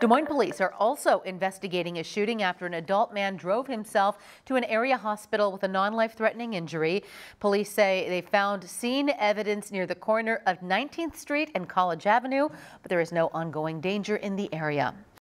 Des Moines police are also investigating a shooting after an adult man drove himself to an area hospital with a non-life threatening injury. Police say they found scene evidence near the corner of 19th Street and College Avenue, but there is no ongoing danger in the area.